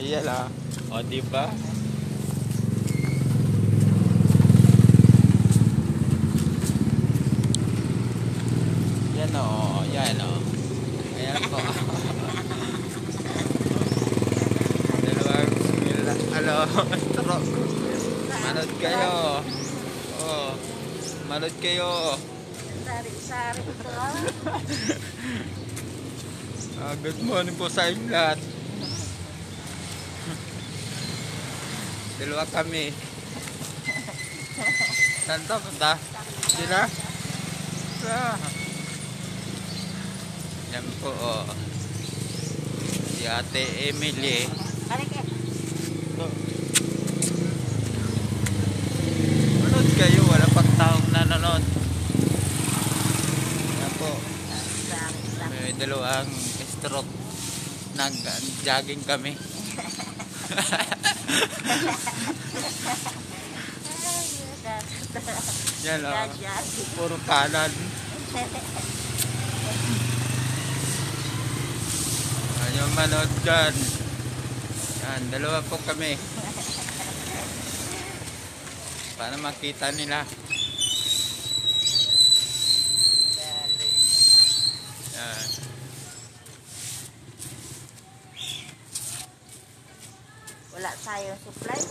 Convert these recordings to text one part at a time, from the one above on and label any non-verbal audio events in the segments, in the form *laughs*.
Ayan ah. O, diba? Yan o. Yan o. Ayan po. *laughs* Dalawang mila. Ano? Trok. Manood kayo. Oh. Manood kayo. Sari-sari ito. *laughs* Ah, good morning po sa inyo lahat. Dalawa kami. Saan to punta? Sila? Ah. Yan po oh. Si ate Emily. Halika. Manood kayo, wala pang taong nanonood. Yan po. May dalawang stroke. Nag-jogging kami. Yan oh. Puro kanan. Ano manood dyan? Yan, dalawa po kami. Para makita nila. Yan. Tayong supply.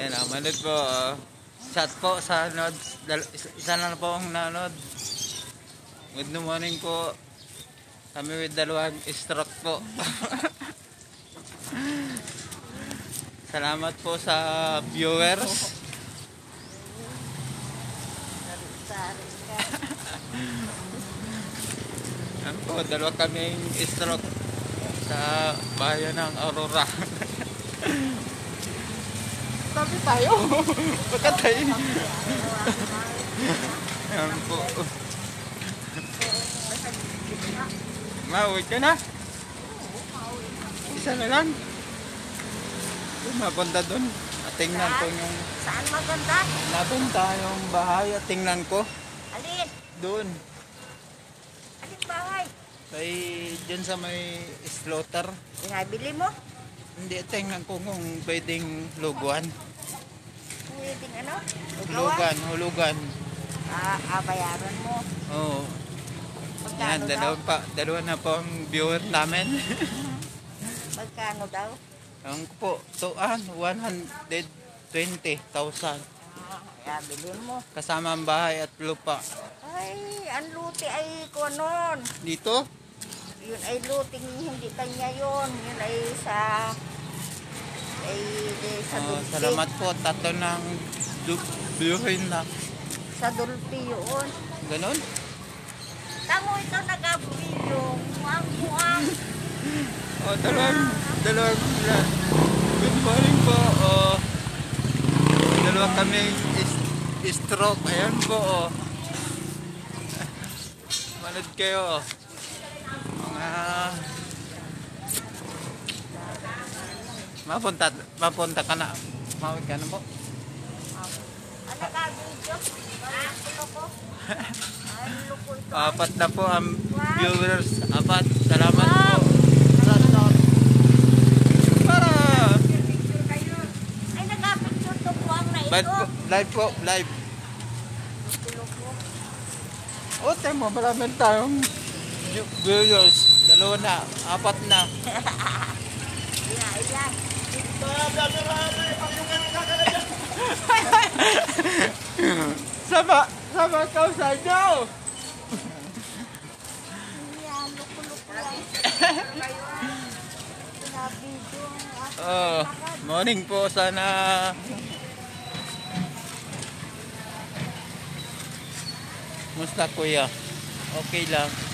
Yan, oh, manood po. Oh. Chat po sa. Dal- isa- na po ang nanood. Good morning po. Kami with dalawang stroke po. *laughs* Salamat po sa viewers. *laughs* Yan po, dalawa kaming stroke sa bayan ng Aurora. *laughs* Sabi tayo. *laughs* Pagkatay. Yan po. Mauwi ka na. Isa na lang. Mapunta doon. At tingnan ko yung Saan maganda? napunta yung bahay at tingnan ko Alin? doon. Alin bahay? Kay dyan sa may slaughter. Pinabili mo? Hindi, tingnan ko kung pwedeng luguan. Pwedeng ano? Hulugan, hulugan. Ah, ah, bayaran mo. Oo. Magkano Yan, daw? dalawa, pa, dalawa na po ang viewer namin. *laughs* Magkano daw? ang po, tuan, 120,000. Ah, kaya bilhin mo. Kasama ang bahay at lupa. Ay, ang luti ay konon. Dito, Yun ay luting hindi kanya yun. Yun ay sa... Ay, ay sa oh, dulpi. salamat po, tatlo ng viewin na. Sa dulpi yun. Ganon? Tamo ito nag-video. Muang-muang. *laughs* Oh, dalawang, dalawang, good morning po. Oh, dalawa kami is, stroke. Ayan po. Oh. *laughs* Manood kayo. Mga mapunta, mapunta ka na. Mawag ka na po. Ano loko ito. Apat na po ang viewers. Apat. Salamat Wow. po. Para. Ay, nag-picture to buwang na ito. Live po. Live po. Live. O, mo, marami tayong viewers. Dalawa na, apat na. *laughs* Sama, sama ka sa inyo. Yeah, loko-loko lang. Kayo ah. Pinabidyo. Oh, morning po sana. Musta kuya? Okay lang.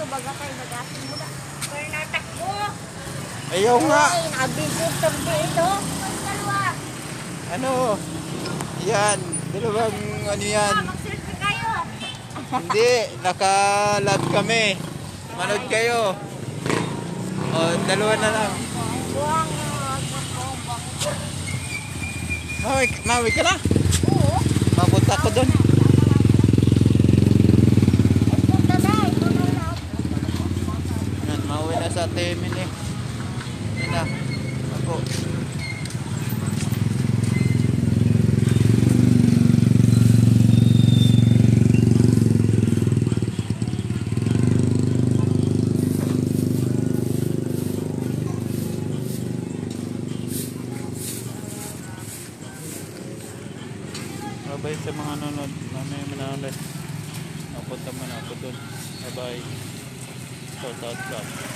Ito baga kayo nag-asin mo na. Kaya natakbo. Ayaw nga. Ay, nabidyo tabi ito. Ay, dalawa. Ano? Yan. Dalawang ano yan. Ah, Mag-selfie kayo. *laughs* Hindi. Naka-live kami. Manood kayo. O, dalawa na lang. Buwang buwang. Mawi, mawi ka na. Oo. Mapunta ko doon. Ay, punta na. Ito na lang. Yan, mauwi na sa Temin eh. Yan na. Ako. Bye-bye sa mga nanonood. Mamaya manonood. Napunta mo na ako doon. Bye-bye. Shout out.